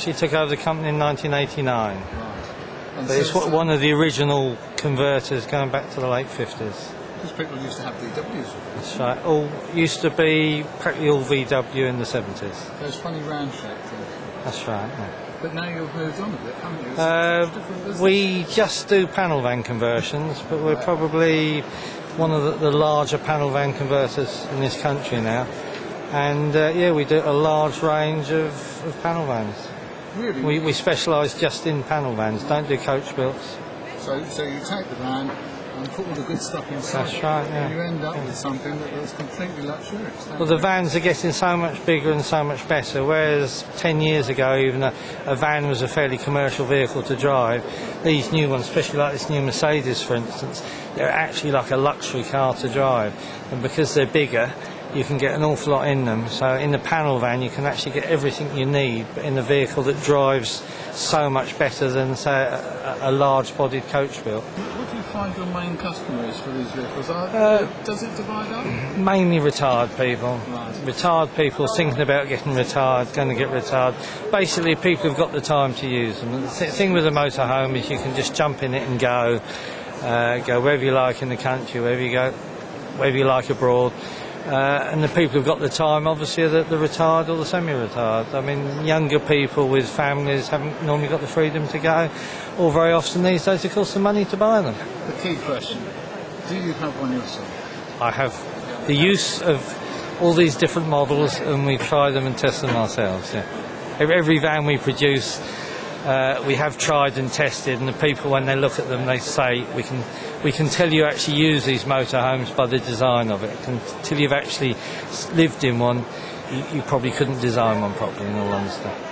actually took over the company in 1989. Right. And But it's one of the original converters going back to the late 50s. Because people used to have VWs. That's right. All used to be practically all VW in the 70s. Those funny round shaped things. That's right. yeah. But now you've moved on a bit, haven't you? Uh, a different business. we just do panel van conversions, but we're probably one of the, the larger panel van converters in this country now. And uh, yeah, we do a large range of, of panel vans. Really. We, we specialise just in panel vans, don't do coach builds. so, so you take the van and put all the good stuff inside. That's right, yeah. And you end up with something that is completely luxurious. Well, the vans are getting so much bigger and so much better, whereas 10 years ago, even a, a van was a fairly commercial vehicle to drive. These new ones, especially like this new Mercedes, for instance, they're actually like a luxury car to drive. And because they're bigger, you can get an awful lot in them. So in the panel van, you can actually get everything you need, but in a vehicle that drives so much better than, say, a, a large-bodied coach built. What do you find your main customer is for these vehicles? Are, Uh, does it divide up? mainly retired people. Right. Retired people thinking about getting retired, going to get retired. Basically, people who've got the time to use them. The th- thing with a motorhome is you can just jump in it and go, uh, go wherever you like in the country, wherever you go, wherever you like abroad. Uh, and the people who've got the time, obviously, are the, the retired or the semi-retired. I mean, younger people with families haven't normally got the freedom to go, or very often these days it costs them money to buy them. The key question: Do you have one yourself? I have the use of all these different models, and we try them and test them ourselves. Yeah, every, every van we produce, uh, we have tried and tested, and the people when they look at them, they say we can we can tell you actually use these motorhomes by the design of it. Until you've actually lived in one, you, you probably couldn't design one properly. In all honesty.